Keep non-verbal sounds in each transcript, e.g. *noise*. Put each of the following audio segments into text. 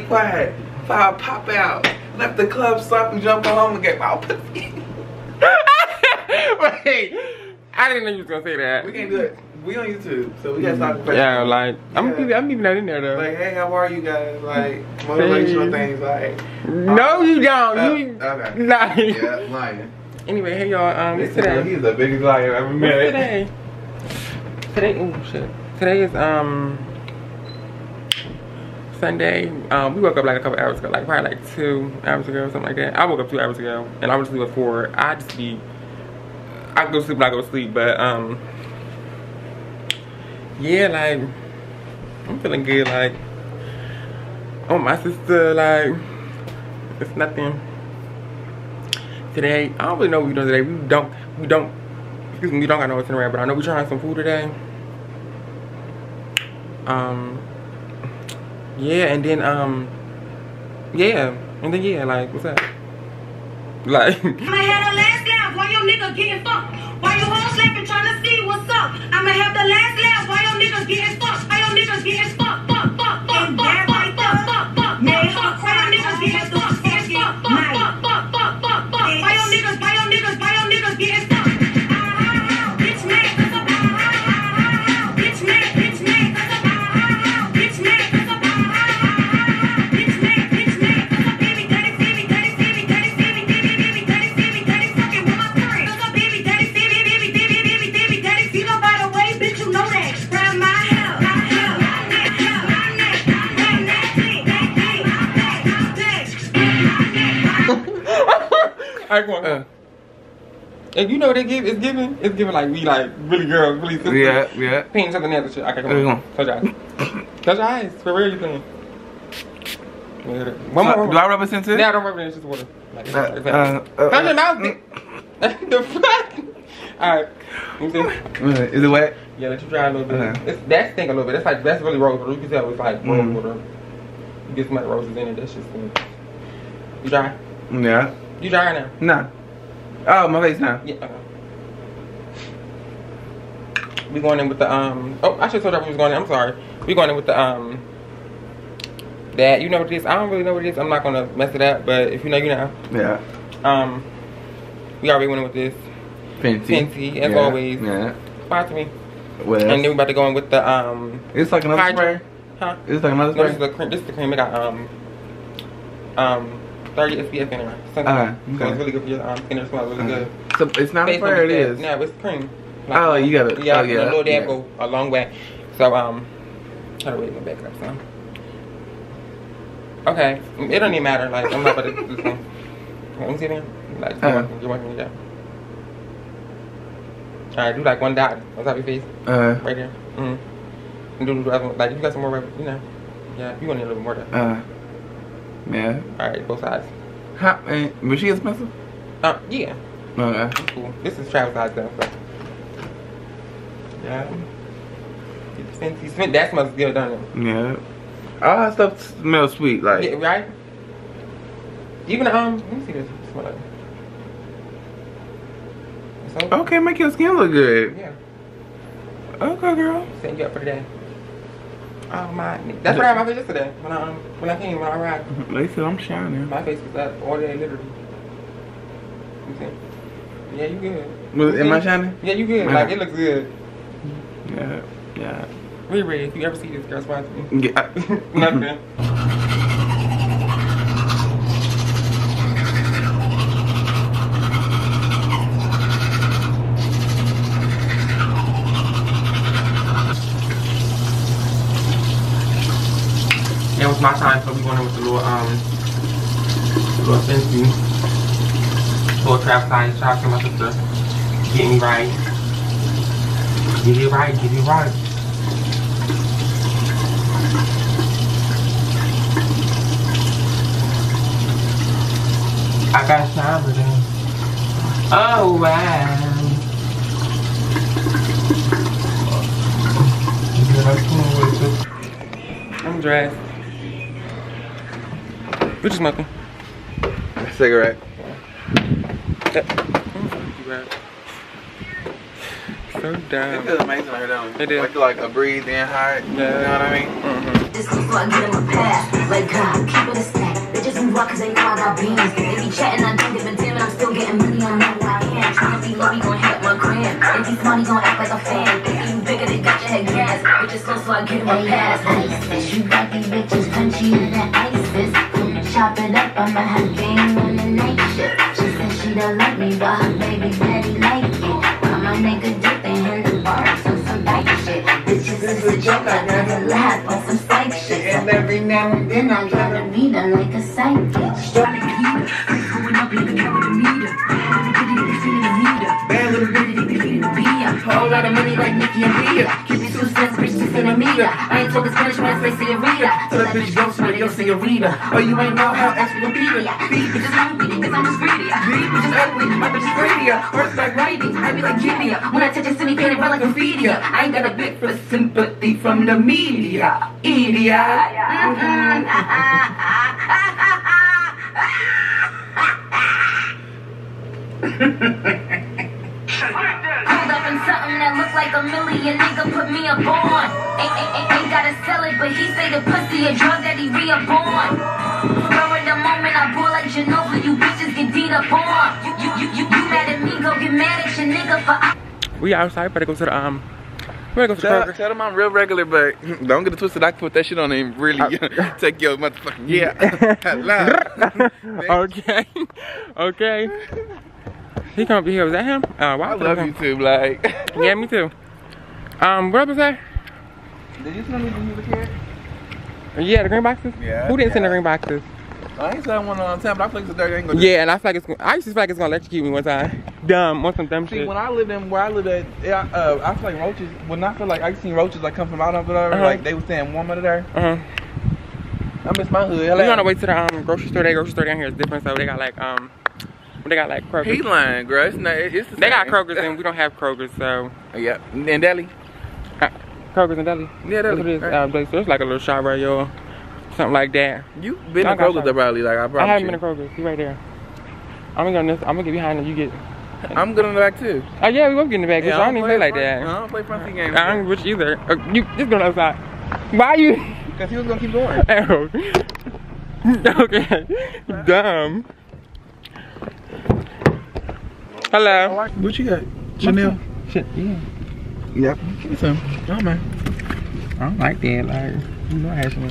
be quiet. I pop out, left the club, stop and jump home and get my pussy. *laughs* Wait, I didn't know you was gonna say that. We can't do it. We on YouTube, so we gotta talk about Yeah, like I'm Yeah. keeping, I'm keeping that in there though. Like, hey, how are you guys? Like, motivational things, like. no, you don't. Uh, you okay. *laughs* lying. Yeah, lying. Anyway, hey y'all. Um, it's Listen, today. He's the biggest liar I've ever met. today? Today, oh shit. Today is um Sunday. Um, we woke up like a couple hours ago, like probably like two hours ago, something like that. I woke up two hours ago, and I was asleep at four. I just be, I go to sleep when I go to sleep, but um, yeah, like I'm feeling good. Like, oh my sister, like it's nothing. Today, I don't really know what we're doing today. We don't, we don't excuse me, we don't got no itinerary, but I know we're trying some food today. Um, yeah, and then, um, yeah, and then, yeah, like, what's up? Like, *laughs* I'ma have the last laugh while your nigga getting fucked. While you hoes slapping trying to see what's up. I'ma have the last laugh while your niggas getting fucked. While your niggas getting fucked, fuck, fuck, fuck, fuck, fuck, fuck, fuck, fuck, fuck, fuck. While your niggas getting fucked, fuck, fuck, I go. Uh, And you know what it give? It's giving, it's giving like we like really girls, really sisters. yeah, yeah. Painting something else and shit. Okay, come Okay, on. Close your eyes. Close your eyes. For real, you playing. One more, one Do. I represent it? Yeah, I don't rub it in, it's just water. Like, it's Uh, like, uh, uh, your mouth. mm. *laughs* the fuck? Alright. Uh, Is it wet? Yeah, let you dry a little bit. Okay. It's, that stink a little bit. That's like that's really rose water. You can tell it's like rose Mm. water. You get some like roses in it. That shit's good. You dry? Yeah. You dry right now? Nah. Oh, my face now. Yeah. Okay. We going in with the um. Oh, I should have told you we was going in. I'm sorry. We going in with the um. That you know what it is. I don't really know what it is. I'm not gonna mess it up. But if you know, you know. Yeah. Um. We already went in with this. Fenty. Fenty, as yeah. always. Yeah. Sponsor me. Well, And then we about to go in with the um. it's like another spray. Huh? It's like another No, this is the cream. This is the cream. It got um. Um. 30 SPF in it. So, Okay, so okay. it's really good for your um, skin. It smells really good. So it's not a Face spray. It the. No, it's cream. Oh, you got it. Yeah, Oh, yeah, a little dab yeah. go a long way. So um, try to wait my back up some. Okay, it don't even matter. Like I'm not about to do this thing. Let me see it again. Like you're Uh. working, you're working, yeah. All right, do like one dot on top of your face, Uh, right there. Mm. And do the other one. Like if you got some more, rub- you know. Yeah, you want to need a little bit more. Though. uh, yeah. All right, both sides. How, and, was she expensive? Uh, yeah, Okay. cool. This is travel size though. So. Yeah. Fenty, Fenty, that smells good, doesn't it? Yeah. All that stuff smells sweet. Like, Yeah, right? Even um, let me see this. Smell like. Okay, make your skin look good. Yeah, Okay, girl. setting you up for the day. Oh my, that's what I had my face yesterday when I um when I came when I arrived. *laughs* They said I'm shining. My face was up all day literally. You see? Yeah, you good. Was, You am I shining? Yeah, you good. Yeah. Like it looks good. Yeah. Yeah. Riri, if you ever see this girl sponsor me. yeah. *laughs* Nothing. *laughs* It was my time, so we going in with the little um, little fancy, little trap size. Shout out to my sister. Get me right. Get it right. Get it right. I got shine with them. Oh wow. I'm dressed. What you smoking? A Cigarette. So It down. feels amazing right now. It do. Like, like a breathe in hot. You know what I mean? Mm-hmm. Just to fuck get in my path. Like God, beans. They be chatting, I don't give a damn, and I'm still getting money on that where I am. Trying to be low, we gon' hit up my gram. If he's money, gon' act like a fan. If you bigger, they got your head gas. Bitches slow, so I get him a pass. ISIS, you got these bitches punchy than ISIS. Chop it up, I'ma have game on the night shift. She said she don't like me, but her baby daddy like it. I'ma make a dip and handlebars on some bike shit. Bitches is a joke, I gotta laugh on some psych shit. And every now and then Then I gotta read her like a psychic. Trying to heat her, going up like a cat with a meter. Whole lot of money like Nicki and Rhea. Keep me two cents, bitch, two centimeter. I ain't talking Spanish when I say senorita. Tell that bitch go somewhere, yo, senorita. Oh, you ain't know how else we gon' beat her. These bitches hungry, cause I'm just greedy. These bitches ugly, my bitch is prettier. Words like writing, I be like Gideon. When I touch a city, paint it like graffiti. I ain't got a bit for sympathy from the media. Idiot. Pulled up in something that looked like a million, nigga put me up on. Ain't, ain't, ain't, ain't gotta sell it, but he say the pussy a drug that he reborn. Remember the moment I ball like Genova, you bitches get beat up on. You, you, you, you, you mad at me, go get mad at your nigga for We outside, better go to the um. Go to the Tell, Kroger. tell them I'm real regular, but *laughs* don't get it twisted. I can put that shit on and really *laughs* take your motherfucking yeah. *laughs* Okay, okay. He come up here. Was that him? Uh, why I love him? you too, like. *laughs* Yeah, me too. Um, what was that? Did you tell me when you was a kid? Yeah, the green boxes. Yeah, Who didn't send the green boxes? I ain't saying one on time, but I feel like it's dirty. I ain't Yeah, and I feel like it's. I used to feel like it's gonna electrocute me one time. Dumb, on some dumb See, shit. when I lived in where I lived at, yeah, uh, I feel like roaches. When I feel like I seen roaches like come from out of it, Uh-huh. like they was staying warm under there. Uh huh. I miss my hood. We on the way to the um grocery store. That grocery store down here is different, so they got like um, they got like Kroger's. He lying, bro. It's not. It's the They got. Kroger's and we don't have Kroger's, so yeah, in Delhi. uh, Kroger's and Deli. Yeah, That's what it is. right. Uh, so it's like a little shop right yo, something like that. You been to Kroger's Kroger. probably like I I haven't been to Kroger's. You right there. I'm gonna I'm gonna get behind and you get. I'm good on the back too. Oh yeah, we both get in the back. bitch. I don't even play like that. I don't play seat games. I don't with you either. Uh, you just go outside. Why you? *laughs* Because he was gonna keep going. *laughs* *laughs* Okay. Dumb. Hello. What you got? Chanel. Shit. Yeah. Yep. Give me some. Oh man. I don't like that. Like, you know, I had some.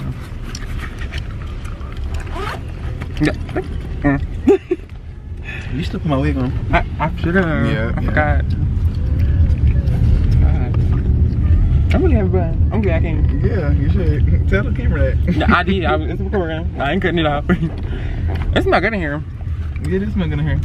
Yeah. Uh, *laughs* you still put my wig on. I, I should have. Yeah, I yeah. forgot. God. I'm really having fun. I'm glad I came. Yeah, you should. *laughs* Tell the camera that. Yeah, I did. I was in the program. I ain't cutting it out. *laughs* it's not good in here. Yeah, this man gonna hear.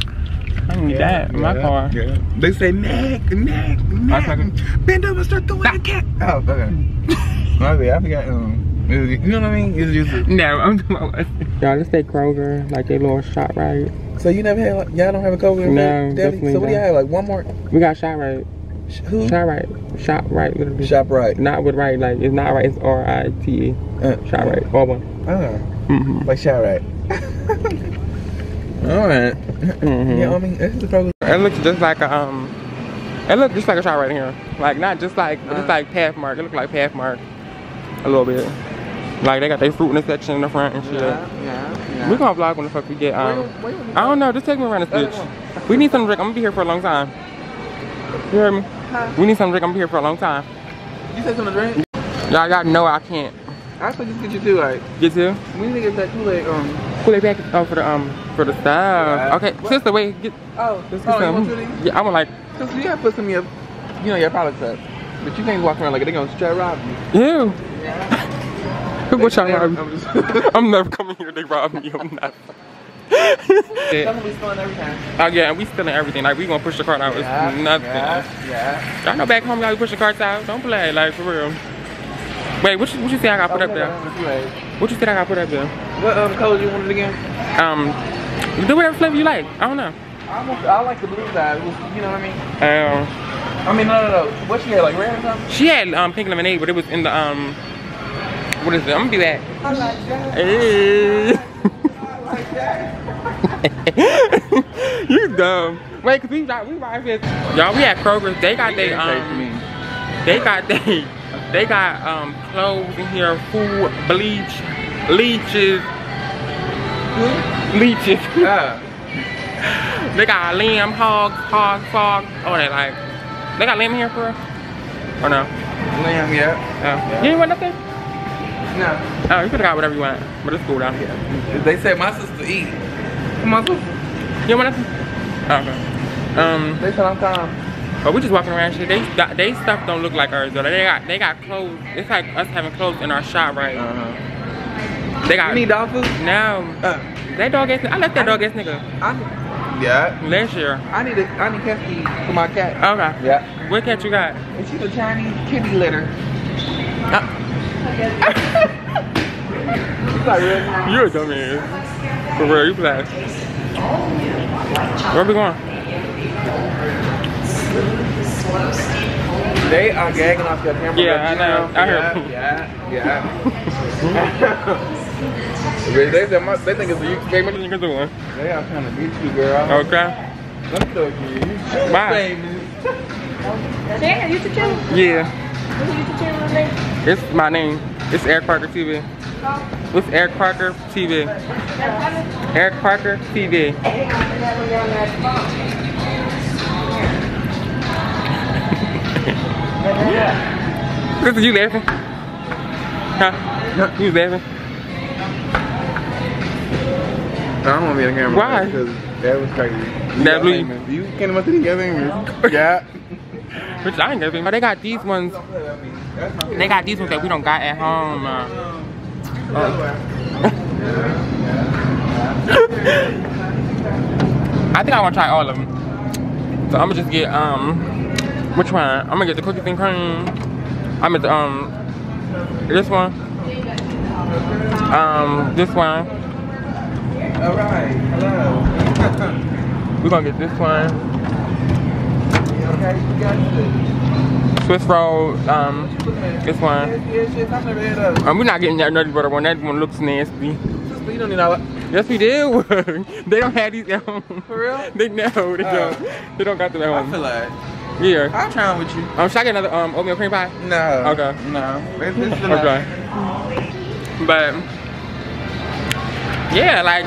I don't need that in my car. Yeah. They say neck, neck, neck. talking- Bend over, start throwing the cat. Oh, okay. *laughs* my bad. I forgot. Um, you know what I mean? It's just. No, I'm talking about. Y'all, let's say Kroger, like they little shop right. So you never had like y'all don't have a COVID? No, definitely So what do you not. have? Like Walmart? We got shop right. Sh- Who? Shop right. Shop right. Literally. Shop right. Not with right. Like it's not right. It's R I T E. Uh, Shop right. All one. Oh, Mm-hmm. like shop right. *laughs* All right. Mm-hmm. Yeah, I mean, this is probably. It looks just like a um. It looks just like a shop right here. Like not just like Uh. it's like Pathmark. It looks like Pathmark. A little bit. Like they got their fruit in the section in the front and shit. yeah, yeah. We gonna vlog when the fuck we get um. Where- where you- I don't know. Just take me around this bitch. We need something to drink. I'm gonna be here for a long time. You hear me? Huh? We need something to drink. I'm gonna be here for a long time. You said something to drink? Y'all, y'all know I can't. I just get you two, Like, Get two? we need to get that Kool Aid. Um. it back. Oh, for the um for the stuff. Yeah. Okay, What? sister, wait. Get. Oh, Let's oh, get you some. want two of these? Yeah, I want like. Cause you gotta put some of your, you know, your products up. But you can't walk around like they gonna try to rob you. Ew. Who gonna try rob I'm just. *laughs* I'm never coming here to rob me. I'm not. *laughs* Yeah. them we stealing every time. Oh yeah, and we stealing everything. Like we gonna push the cart out. It's nothing. Yeah, yeah. Y'all know back home y'all be pushing carts out. Don't play like for real. Wait, what you, what you say I gotta put Oh, up there? What you said I gotta put up there? What um, colors you wanted again? Um, do whatever flavor you like. I don't know. I, want, I like the blue side. was- You know what I mean? Um, I mean, no, no, no. What she had, like red or something? she had um pink lemonade, but it was in the um. What is it? I'm gonna do that. I like that. Hey. I like that. you dumb. Wait, cause we got we right here. Y'all, we at Kroger's. They got they um. They got they they got um clothes in here, food, bleach, leeches. leeches. *laughs* Yeah. They got lamb, hog, hog, frog. Oh, they like. They got lamb here for us? Or no? Lamb, yeah. Oh. You ain't want nothing? No. Oh, you could've got whatever you want. But it's cool down here. They said my sister eat. My sister. You want nothing? Oh, okay. Um, They said I'm calm. but we just walking around shit. They got they stuff don't look like ours though. They got they got clothes. It's like us having clothes in our shop, right? Uh-huh. They got You need dog food? no. Uh, That dog ass. I left that dog ass nigga I, yeah. last year. I need a I need cat feed for my cat. Okay. Yeah. What cat you got? And she's a Chinese kitty litter. Uh, like *laughs* real. You're a dumbass. For real, you play. Where we going? They are gagging off your hamburger. Yeah, I know. I heard. Yeah, yeah, yeah. *laughs* *laughs* they, they, said my, they think it's a you What famous. you doing? They are trying to beat you, girl. Okay. Let me talk to you. You Bye. famous. Yeah, YouTube channel. Yeah. What's your YouTube channel name? It's my name. It's Eric Parker TV. Oh. It's Eric Parker TV. Eric Parker TV. *laughs* This is you laughing? Huh? You laughing? I don't want to be on camera. Why? Because that was crazy. You That bleed. famous. You came up to the famous. *laughs* Yeah. Which I ain't got But they got these ones. They got these ones that we don't got at home. Uh, *laughs* I think I want to try all of them. So I'm gonna just get um, which one? I'm gonna get the cookies and cream. I'm at the um, this one. Um, this one. All right. Hello. *laughs* We're gonna get this one. okay, you got this. Swiss roll. Um, this one. Yeah, yeah, shit. I never had a. Um, we're not getting that nutty butter one. That one looks nasty. Sister, you don't need all that. Yes, we do. *laughs* they don't have these at home. For real? *laughs* They know. They Oh. don't. They don't got them at I home. feel like. Yeah. I'm trying with you. Um, should I get another um oatmeal cream pie? No. Okay. No. Okay. But yeah, like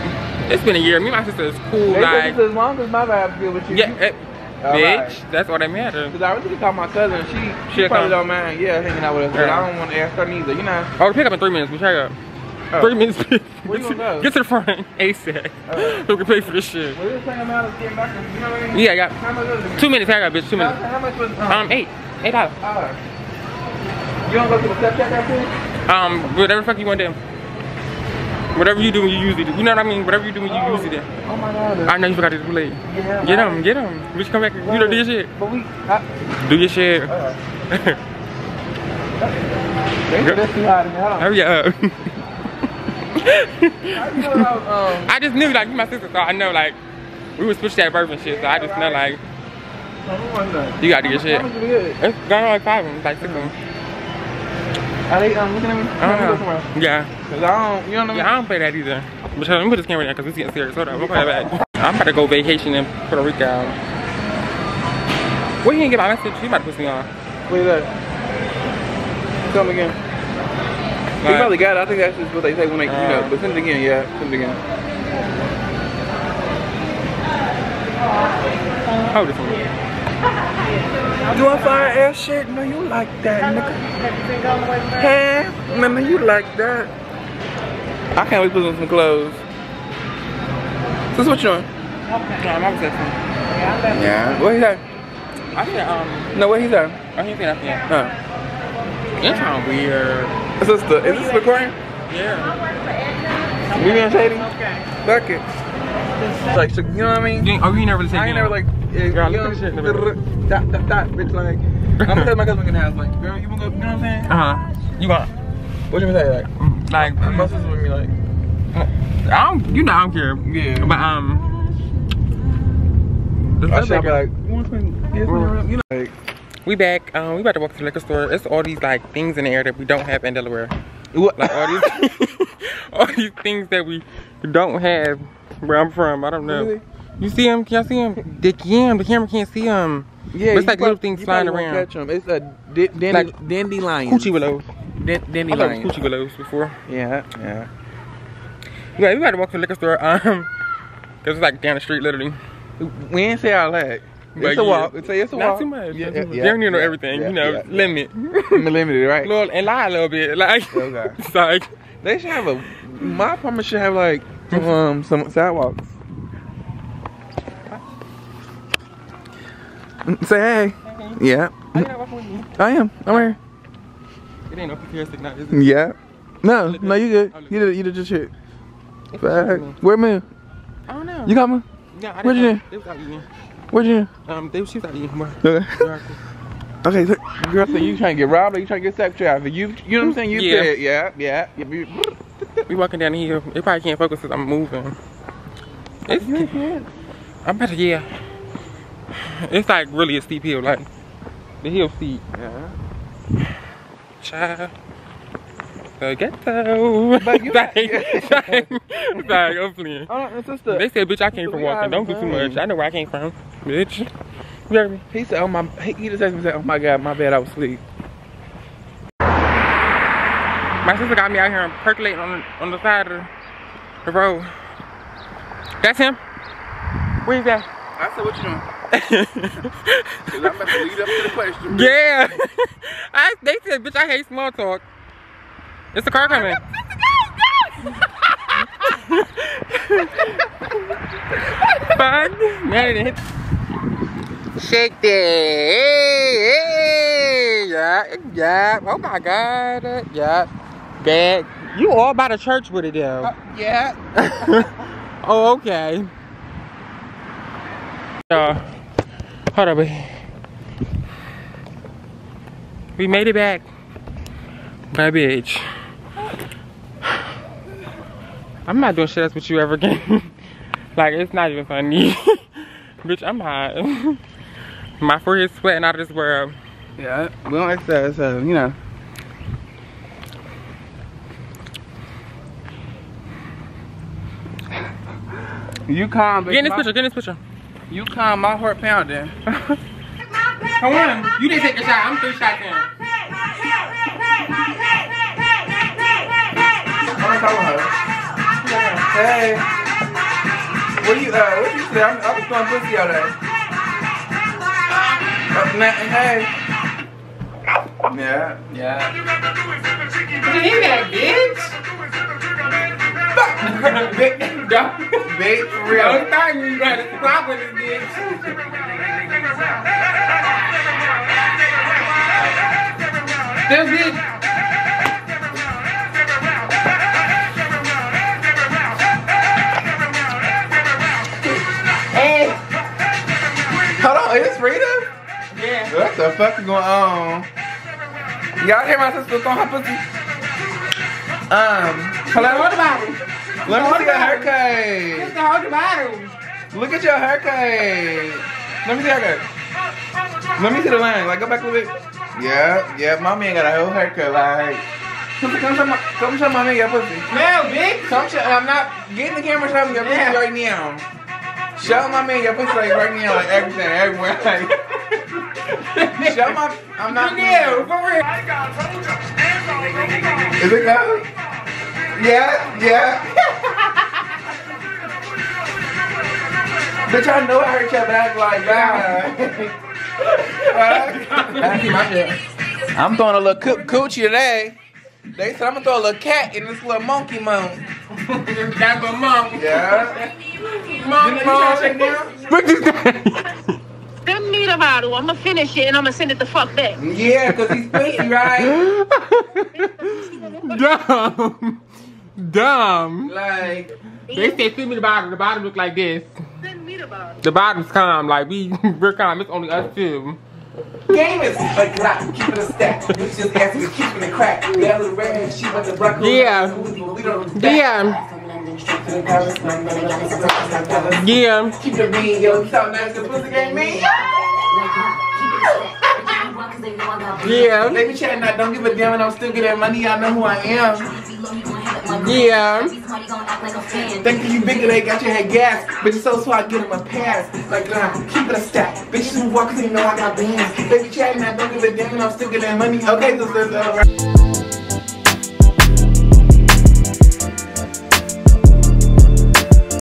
it's been a year. Me and my sister is cool. They Like as long as my vibe good with you. yeah, it, bitch. right. That's what I matters. Cause I really call my cousin. She she She'll probably come. don't mind. Yeah, hanging out with us. But I don't want to ask her neither. You know. Oh, pick up in three minutes. We check up. Oh. Three minutes. Where you gonna go? Get to the front ASAP. Oh. Who can pay for this shit? Well, this us getting back. You know what I mean? Yeah, I got How much two minutes. Hang up, bitch. Two minutes. how much was Um, eight. Eight dollars. Uh, you don't go to the Snapchat after? Um, whatever the fuck you want to do. Whatever you do when you usually do. You know what I mean? Whatever you do when you usually do. Oh my god. I know you forgot to do late. Yeah, Get him, get him. Bitch, come back. You know, do your shit. But we. I, Do your shit. uh, *laughs* they said that's too hot in here. Hold on. Hurry up. *laughs* Um, I just knew, like, you my sister, so I know, like, we was push that and shit, so I just know, like, that? you gotta do your shit. How much is it? It's going on like five of them, like six of them. Are they um, looking at me? I don't know. Yeah. Cause I don't, you know what I mean? Yeah, I don't play that either. But let me put this camera down because it's getting serious. Hold on, I'm gonna back. I'm about to go vacation in Puerto Rico. Where you didn't get my message? You about to piss me on. Wait that. Tell me again. You Like- probably got it. I think that's just what they say when they, you know. Uh. But send it again, yeah. Send it again. Hold this one. You want fire ass shit? No, you like that, nigga. Hey, man, man, you like that. I can't wait to put on some clothes. This is what you doing? No, I'm obsessed. Yeah. What he say? I said, um, No, what he say? I ain't saying nothing yet. Huh. It's kind of weird. Is this the, is this recording? Yeah. We being shady? Fuck it. Like, so, you know what I mean? You oh, you ain't never listened I ain't never like, yeah, Girl, you look know, at this shit in the middle. dot, dot, dot, bitch, like, I'm gonna tell my cousin in the house, like, girl, you wanna go, you know what I'm saying? Uh huh. You got, What you gonna say, like, like, my sister with me, like, I don't, you know, I don't care. Yeah. But, um, I be like, you wanna spend, yes, you know, like, we back. Um, we about to walk to the liquor store. It's all these like things in the air that we don't have in Delaware. what? Like all these, *laughs* all these things that we don't have where I'm from. I don't know. Really? You see him? Can y'all see him? They can. The camera can't see him. Yeah, It's like little things you flying around. Catch 'em. It's a dandy, Like dandelion. Coochie willows. I it dandelion. was coochie willows before. Yeah, yeah. Yeah, we gotta walk to the liquor store. Um, cause it's like down the street, literally. We ain't say all that. But It's a yeah. walk. It's a, it's a Not walk. too much. Yeah, not yeah, yeah, don't need know yeah, everything, yeah, you know, yeah. limit. *laughs* I'm limited, right? little, and lie a little bit. Like, Okay. *laughs* it's like, They should have a. My apartment should have like um some sidewalks. Say hey. Yeah. I gotta walk with me. I am. I'm here. It ain't no futuristic now, is it? Yeah. No, no, you good. You did, you did just shit. Back. Where man? I don't know. You got me? Yeah, I Where'd you know. They was out eating. Where'd you? Um, they was, she was out eating. *laughs* Okay. Okay, so, girl, so you trying to get robbed or you trying to get sex trafficked? You, you know what I'm saying? You Yeah. said, yeah, yeah. yeah We *laughs* walking down the hill. They probably can't focus because I'm moving. It's, I'm about to, yeah. *laughs* It's like really a steep hill, like the hill steep. yeah. Child. The ghetto. But you- like, like, like, I'm playing. No, sister. They said, bitch, I came from walking. Don't do too much. I know where I came from, bitch. You heard me? He said, oh my, he just texted me said, oh my God, my bad, I was asleep. My sister got me out here percolating on on the side of the road. That's him. Where you at? I said, what you doing? Cause I'm about to lead up to the question. yeah. *laughs* I, they said, bitch, I hate small talk. It's the car coming. *laughs* Fun. Man, it hit. Shake that. Hey, hey. Yeah, yeah. Oh my God. Yeah. Bad. You all by the church with it though. Uh, yeah. *laughs* oh, okay. Uh, hold up, babe. We made it back. Bitch. I'm not doing shit else with you ever again. *laughs* like, it's not even funny. *laughs* bitch, I'm hot. *laughs* My forehead's sweating out of this world. Yeah, we don't exercise, so, you know. You calm, bitch. Get in this picture, get in this picture. You calm my heart pounding. *laughs* Come on. You didn't take the shot. I'm three shots in. I'm gonna her. Hey. What you, uh, what you say? I'm, I was throwing pussy all day. Uh, nah, hey. Yeah, yeah. Hey that bitch. Don't. Bait for Don't real. start you gotta stop with this bitch. This bitch. Hey. Hold on, is this Rita? Yeah. What the fuck is going on? Y'all hear my sister throwing her pussy? Um, hello? Hold the bottle. Let me see your haircut. Just the bottle. Look at your haircut. Let me see your haircut. Let me see the line. Like, go back a little bit. Yeah, yeah, my man got a whole haircut. Like, come, come, show my, come show my man your pussy. No, bitch. Come show, I'm not, getting the camera, show me your pussy Yeah. right now. Show my man your pussy like right now, like everything, everywhere. Like, *laughs* show my, I'm not. No, for real. Is it good? Yeah, yeah. Bitch, I know I hurt your back like that. *laughs* I'm throwing a little coo- coochie today. They said I'm gonna throw a little cat in this little monkey mouth. That's my mom. Yeah. Mom, You trying to shake down? What is that? Send me the bottle. I'm gonna finish it and I'm gonna send it the fuck back. Yeah, cause he's pussy, right? *laughs* Dumb. Dumb. Like, They said send me the bottom. The bottom look like this. Send me the bottle. The bottom's calm. Like we, *laughs* we're calm. It's only us two. game is like not keeping a stack. Bitch just asked me keeping it crack. That little red, she went to Broccoli. Yeah. We don't Yeah. Yeah. Keep it mean, yo. You talking nice to pussy game mean? Yeah. They be chatting that don't give a damn and I'm still getting money. I know who I am. Yeah. Thank you, you bigger, they got your head gas. Bitch, so so I get him a pass. Like, uh, keep it a stack. Bitches who walk cause they know I got bands. They be chatting that don't give a damn and I'm still getting money. Okay, so, so, uh,